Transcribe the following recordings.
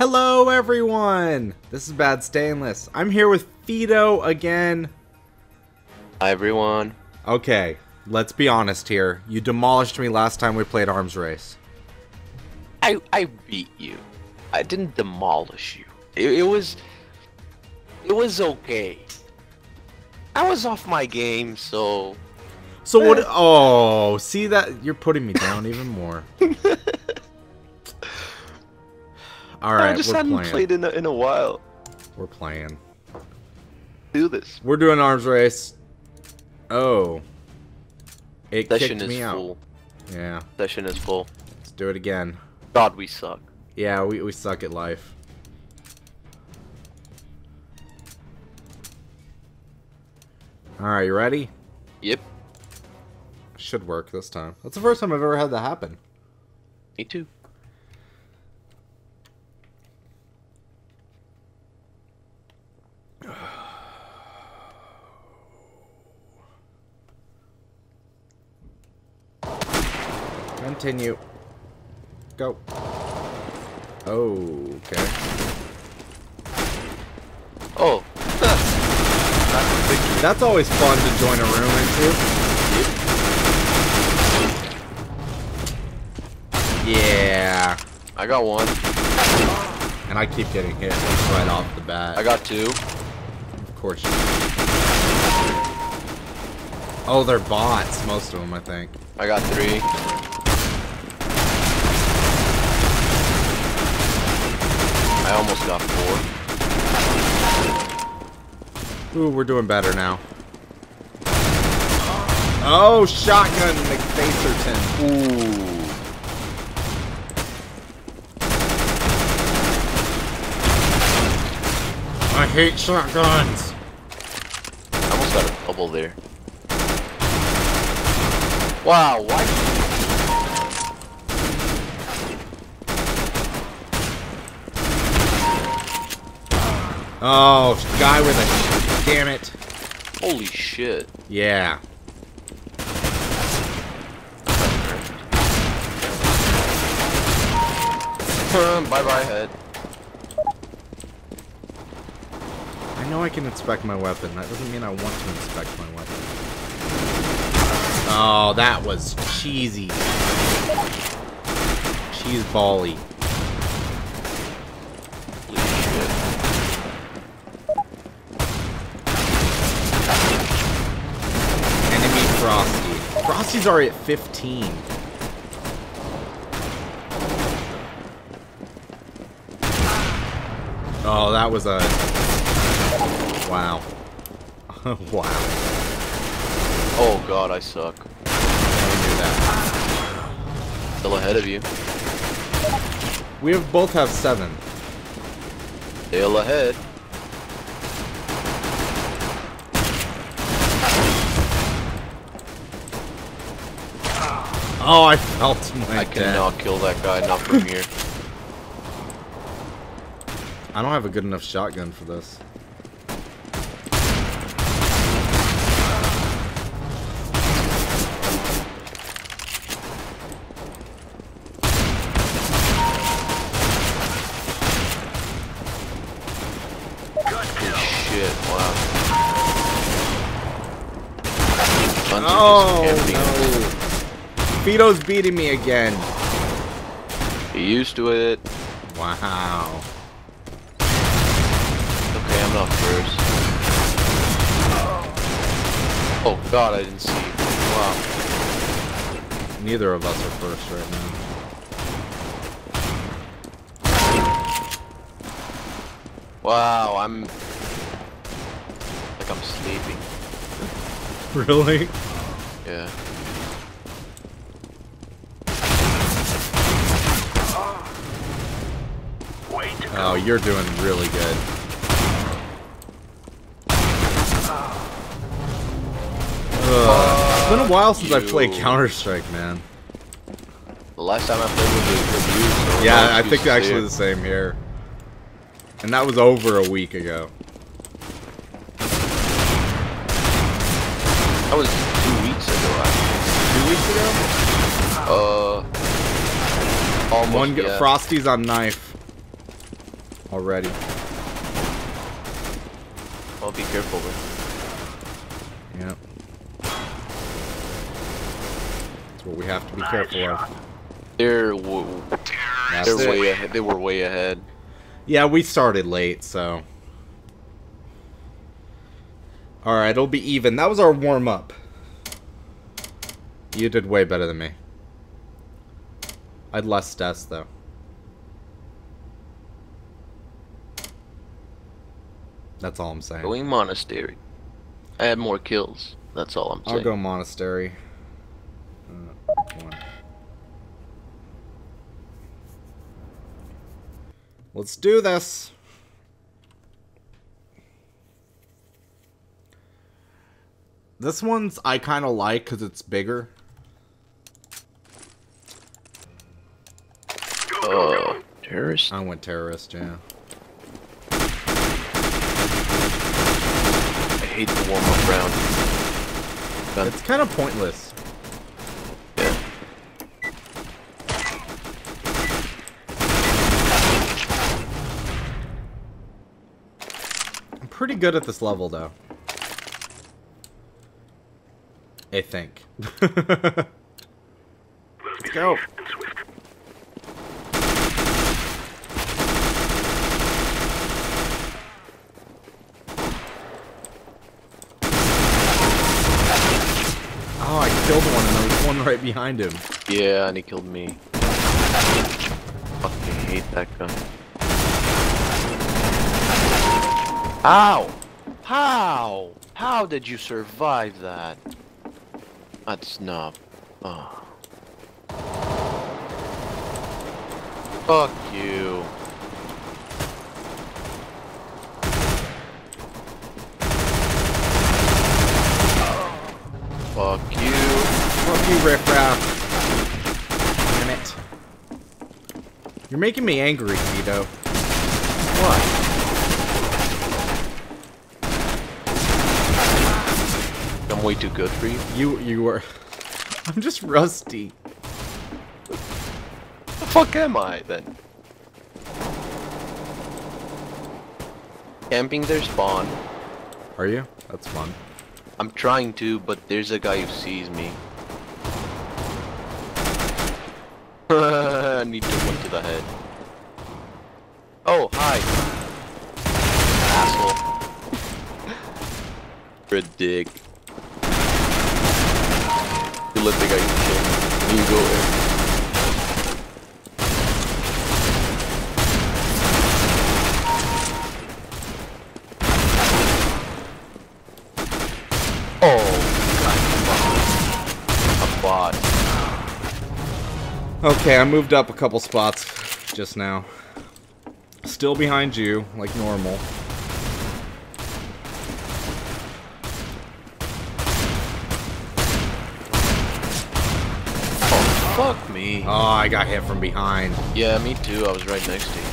Hello, everyone! This is Bad Stainless. I'm here with Fito again. Hi, everyone. Okay, let's be honest here. You demolished me last time we played Arms Race. I I beat you. I didn't demolish you. It, it was it was okay. I was off my game, so So what? Eh. Oh, see that? You're putting me down even more. All right, I just hadn't playing. played in a, in a while. We're playing. Do this. We're doing Arms Race. Oh. It Session kicked is me out. full. Yeah, Session is full. let's do it again. God, we suck. Yeah, we, we suck at life. Alright, you ready? Yep. Should work this time. That's the first time I've ever had that happen. Me too. Continue. Go. Oh, okay. Oh. That's. That's always fun to join a room into. Yeah. I got one. And I keep getting hit right off the bat. I got two. Of course you Oh, they're bots, most of them, I think. I got three. I almost got four. Ooh, we're doing better now. Oh, shotgun McFacerton. Ooh. I hate shotguns. I almost got a double there. Wow, why? Oh, guy with a... Damn it. Holy shit. Yeah. bye bye head. I know I can inspect my weapon. That doesn't mean I want to inspect my weapon. Oh, that was cheesy. Cheese bally. Holy shit. Enemy Frosty. Frosties already at 15. Oh, that was a... Wow. wow. Oh god, I suck. I knew that. Still ahead of you. We have both have seven. Still ahead. Oh, I felt my I death. cannot kill that guy, not from here. I don't have a good enough shotgun for this. Holy shit, wow. Bunch Oh, no. Fito's beating me again. Get used to it. Wow. Okay, I'm not first. Oh god, I didn't see. Wow. Neither of us are first right now. Wow, I'm like I'm sleeping. Really? Yeah. Oh, you're doing really good. Ugh. It's been a while since I played. Counter Strike, man. The last time I played was you. So Yeah, no I think actually the same here. And that was over a week ago. That was two weeks ago. Actually. Two weeks ago? Uh, almost. One yeah. Frosty's on knife. Already. I'll be careful though. Yep. That's what we have to be careful of. They're w they're way ahead. They were way ahead. Yeah, we started late, so. Alright, it'll be even. That was our warm up. You did way better than me. I had less deaths, though. That's all I'm saying. Going monastery. I had more kills. That's all I'm saying. I'll go monastery. Uh. Let's do this. This one's I kind of like because it's bigger. Uh, terrorist. I went terrorist, yeah. Hate the warm up round. Gun. It's kind of pointless. Yeah. I'm pretty good at this level, though. I think. Let's go. Oh, I killed one right behind him. Yeah, and he killed me. Fucking hate that gun. How? How? How did you survive that? That's not. Oh. Fuck you. Fuck you. Fuck you, Riff Raff. Damn it. You're making me angry, Fito. What? I'm way too good for you. You, you were... I'm just rusty. The fuck am I then? Camping their spawn. Are you? That's fun. I'm trying to, but there's a guy who sees me. I need to one to the head. Oh, hi. Asshole. A dick. You let the guy. You go in. Oh, God, fuck. A bot. Okay, I moved up a couple spots just now. Still behind you, like normal. Oh, fuck me. Oh, I got hit from behind. Yeah, me too. I was right next to you.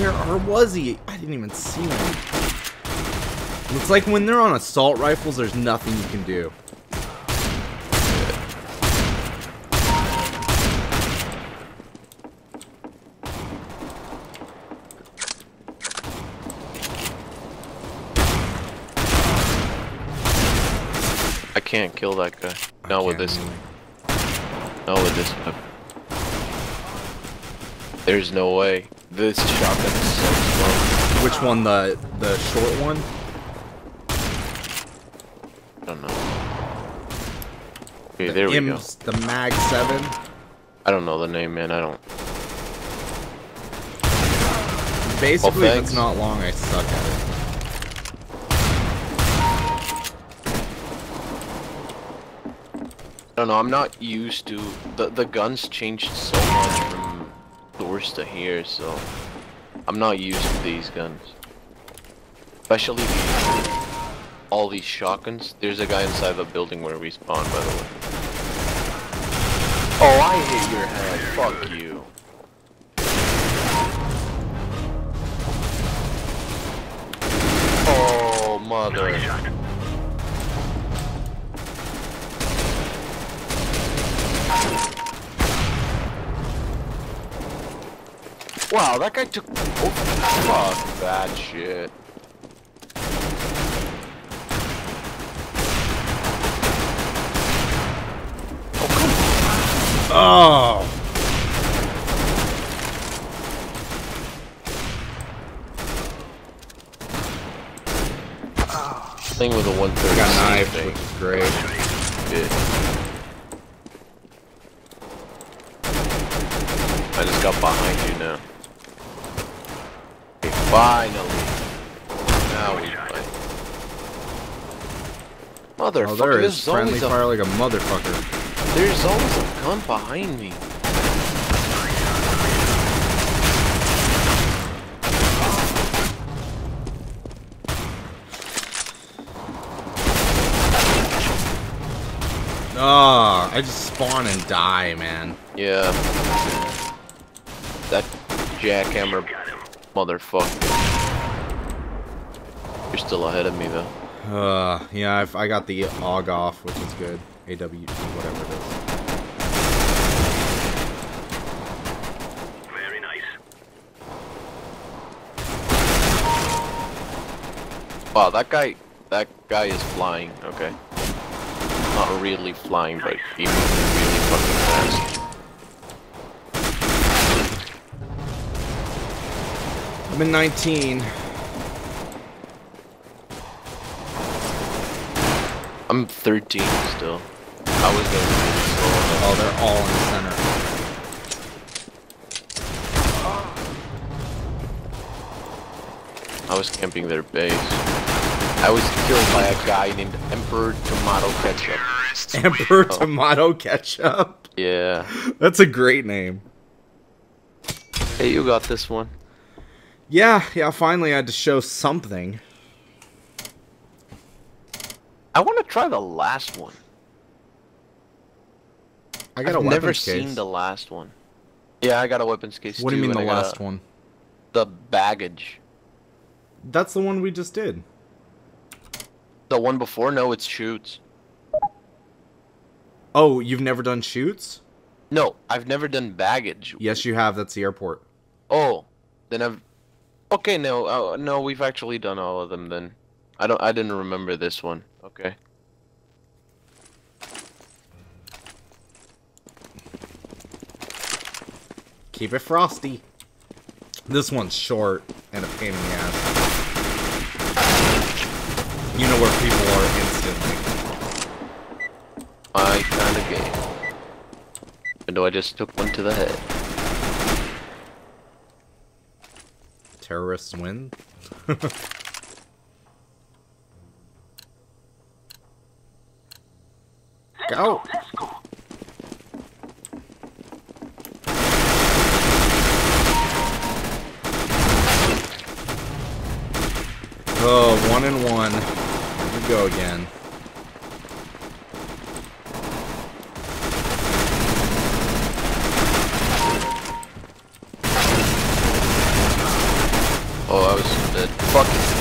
Where or was he? I didn't even see him. It's like when they're on assault rifles, there's nothing you can do. Can't kill that guy. Not with this. Not with this weapon. There's no way. This shotgun is so slow. Which one? The the short one? I don't know. Okay, there we go. The Mag Seven. I don't know the name, man. I don't. Basically, if it's not long, I suck at it. I don't know. I'm not used to the the guns changed so much from Source to here, so I'm not used to these guns. Especially these, all these shotguns. There's a guy inside the building where we spawned, by the way. Oh, I hit your head. Fuck you. Oh, mother. Wow, that guy took. Oh, fuck that shit. Oh. oh. Thing with a 130. Got knife, which is great. Shit. I just got behind you now. Okay, finally. Now we play. Oh, motherfucker, Oh, there there's is friendly always a fire like a motherfucker. there's always a gun behind me. Oh, I just spawn and die, man. Yeah. That jackhammer motherfucker. You're still ahead of me though. Uh, yeah, I've, I got the AUG off, which is good. AW, whatever it is. Very nice. Wow, that guy, that guy is flying. Okay. Not really flying, but he moves really fucking fast. I'm in 19. I'm 13 still. I was gonna be slow. Oh, they're all in the center. I was camping their base. I was killed by a guy named Emperor Tomato Ketchup. Emperor Tomato Ketchup. Yeah. That's a great name. Hey, you got this one. Yeah, yeah, finally I had to show something. I want to try the last one. I got I've a never weapons seen the last one. Yeah, I got a weapons case What do you mean the I last one? The baggage. That's the one we just did. The one before? No, it's shoots. Oh, you've never done shoots? No, I've never done baggage. Yes, you have. That's the airport. Oh, then I've. Okay, no, uh, no, we've actually done all of them. Then, I don't. I didn't remember this one. Okay. Keep it frosty. This one's short and a pain in the ass. You know where people are instantly. My kind of game. And though I just took one to the head. Terrorists win. Go! Oh, Let's go. Oh, one and one. Here we go again. Oh, I was the fucking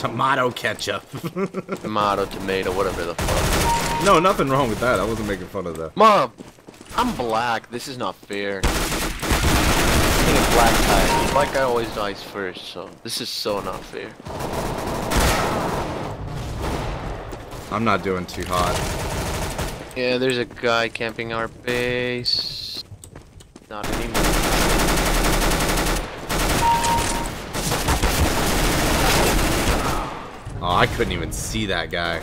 tomato ketchup. Tomato. Tomato, tomato, whatever the fuck. no, nothing wrong with that. I wasn't making fun of that. Mom, I'm black. This is not fair. King of black tie. Black guy always dies first, so this is so not fair. I'm not doing too hot. Yeah, there's a guy camping our base. Not anymore. Oh, I couldn't even see that guy.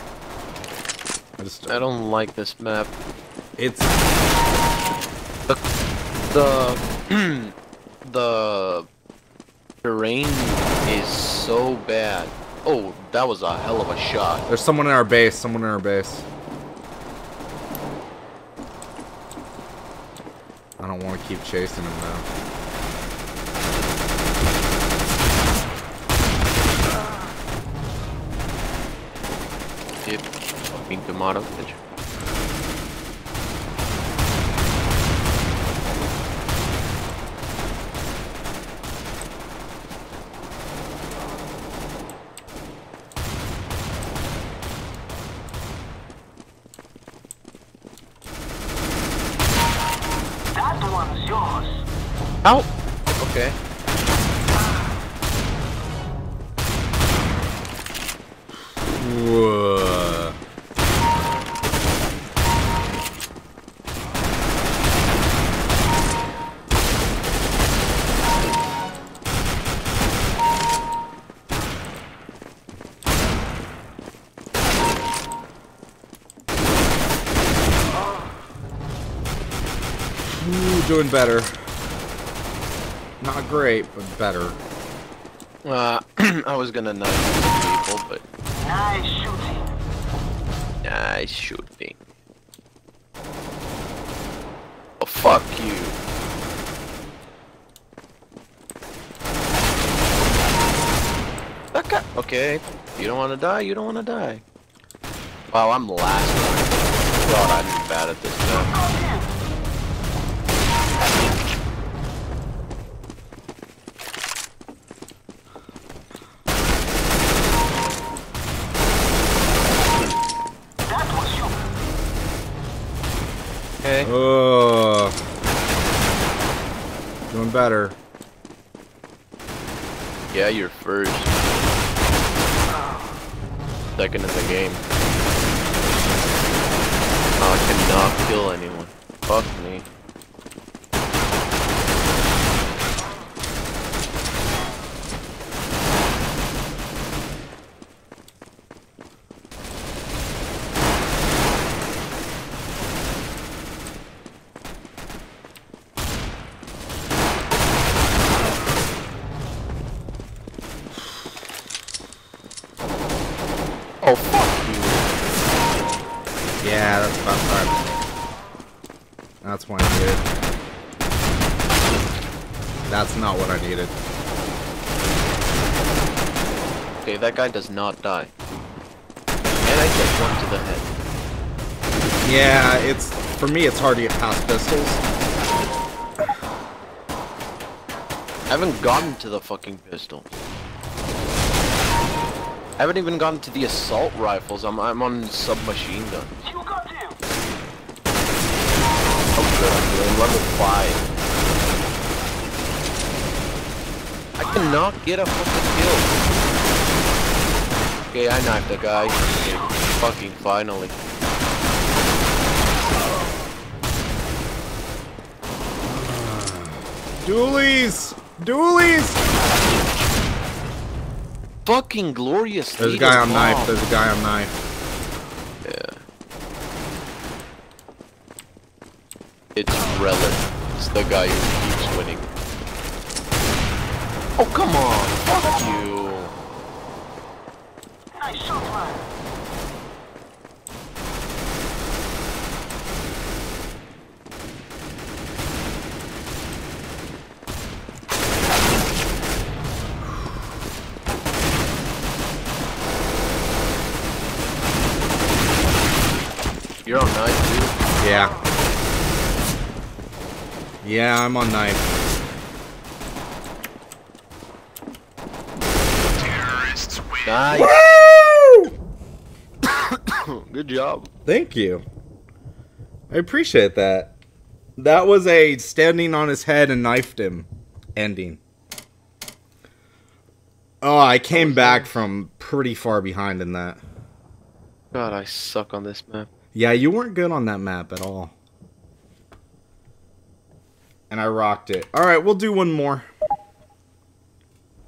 I just, I don't like this map. it's, The the the terrain is so bad. Oh, that was a hell of a shot. there's someone in our base, someone in our base. I don't want to keep chasing him now. Dude, fucking tomato pitch. That one's yours. Ow! Okay. Whoa. Ooh, doing better. Not great, but better. Uh, I was gonna knife people, but Nice shooting. nice shooting. Oh, fuck you. Okay. Okay. You don't want to die. You don't want to die. Wow, I'm last. God, I'm bad at this stuff. Better. Yeah, you're first. Second in the game. Oh, I cannot kill anyone. Fuck me. Oh, fuck you. Yeah, that's about time. That's what I needed. That's not what I needed. Okay, that guy does not die. And I take one to the head. Yeah, it's for me. It's hard to get past pistols. I haven't gotten to the fucking pistol. I haven't even gotten to the assault rifles. I'm I'm on submachine gun. You got him. Oh good, I'm level five. I cannot get a fucking kill. Okay, I knifed a guy. Okay, fucking finally. Dualies! Dualies! Fucking glorious. There's a guy of on knife. There's a guy on knife. Yeah. It's The guy who keeps winning. Oh, come on! Fuck you! Nice shot, man. You're on knife, dude. Yeah. Yeah, I'm on knife. Nice! Woo! Good job. Thank you. I appreciate that. That was a standing on his head and knifed him ending. Oh, I came back from pretty far behind in that. God, I suck on this map. Yeah, you weren't good on that map at all. And I rocked it. Alright, we'll do one more.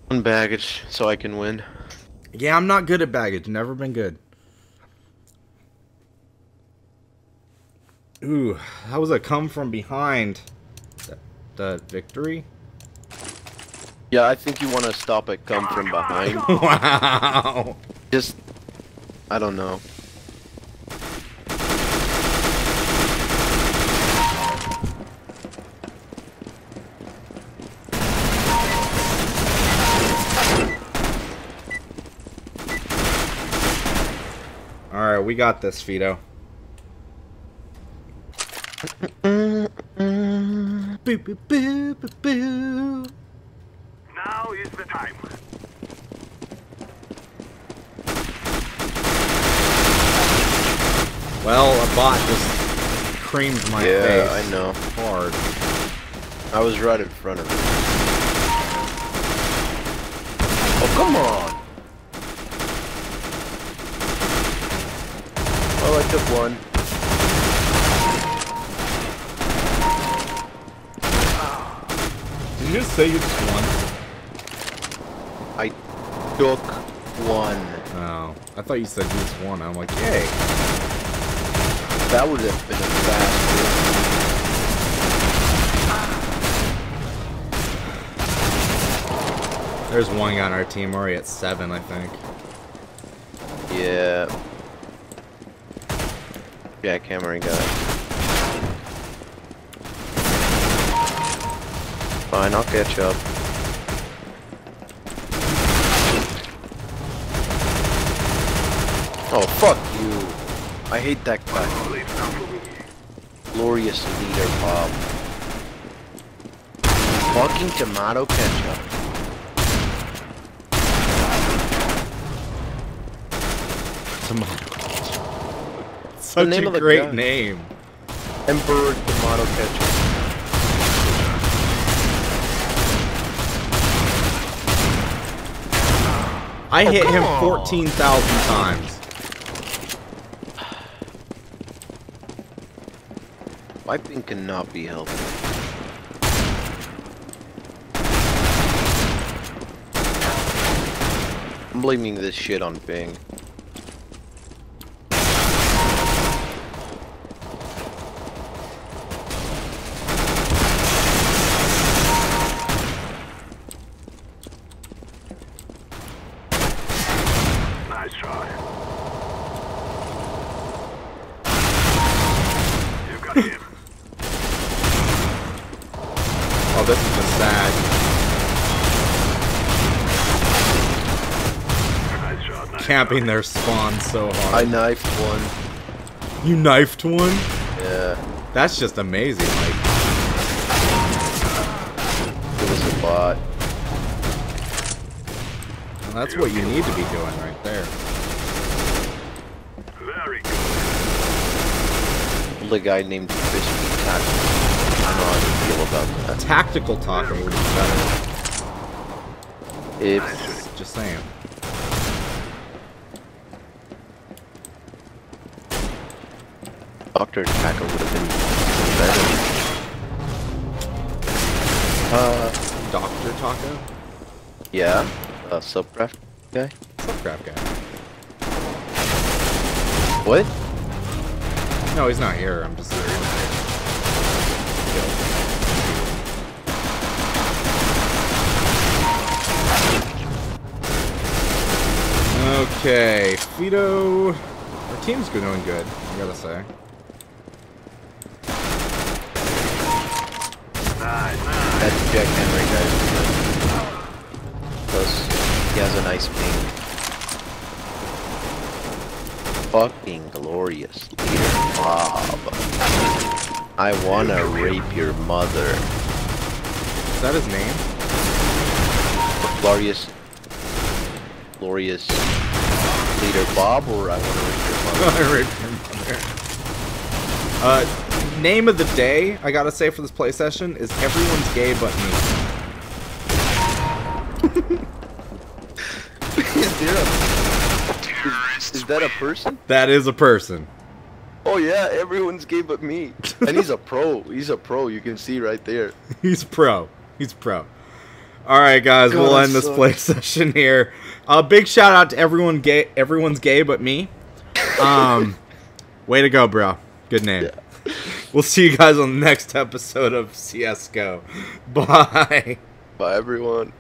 One baggage, so I can win. Yeah, I'm not good at baggage. Never been good. Ooh, that was a come from behind. The, the victory? Yeah, I think you want to stop it come from behind. wow. Just, I don't know. Alright, we got this, Fito. Boo, boo, boo, boo, boo. Now is the time. Well, a bot just creamed my yeah, face. I know. Hard. I was right in front of it. Oh, come on. Oh, I took one. Did you just say you just won? I took one. Oh, I thought you said you just won. I'm like, yay. That would have been a fast There's one guy on our team already at seven, I think. Yeah. Jackhammering guy. Fine, I'll catch up. Oh, fuck you. I hate that guy. Glorious leader, Bob. Fucking tomato ketchup. Tomato. Such name a the great guy. name. Emperor tomato ketchup. I Oh, hit him 14,000 times. My thing cannot be healthy. I'm blaming this shit on Bing. Nice try. You got him. Oh, this is just sad. Nice shot. Nice Camping their spawn so hard. I knifed one. You knifed one? Yeah, That's just amazing. Like, it was a bot. that's what you need to be doing right there. Very good. The guy named Crispy Tactical. I don't know how you feel about that. Tactical taco would be better. If Just saying. Dr. Taco would have been better. Uh, Doctor Taco? yeah, uh, subcraft guy. Subcraft guy. What? No, he's not here. I'm just. Okay, Fito. Our team's doing good, I gotta say. Nice, nice. That Jack Henry guy is good. Plus, he has a nice ping. Fucking glorious leader, Bob. I wanna rape your mother. Is that his name? Glorious, glorious leader Bob, or I wanna rape your mother. Rick your mother. Uh, name of the day I gotta say for this play session is everyone's gay but me. is there a, is, is that a person? That is a person. Oh yeah, everyone's gay but me. And he's a pro. He's a pro. You can see right there. He's pro. He's pro. All right, guys, God, we'll end this sucks. play session here. A uh, big shout out to everyone gay. Everyone's gay but me. Um, way to go, bro. Good name. We'll see you guys on the next episode of CS:GO. Bye. Bye everyone.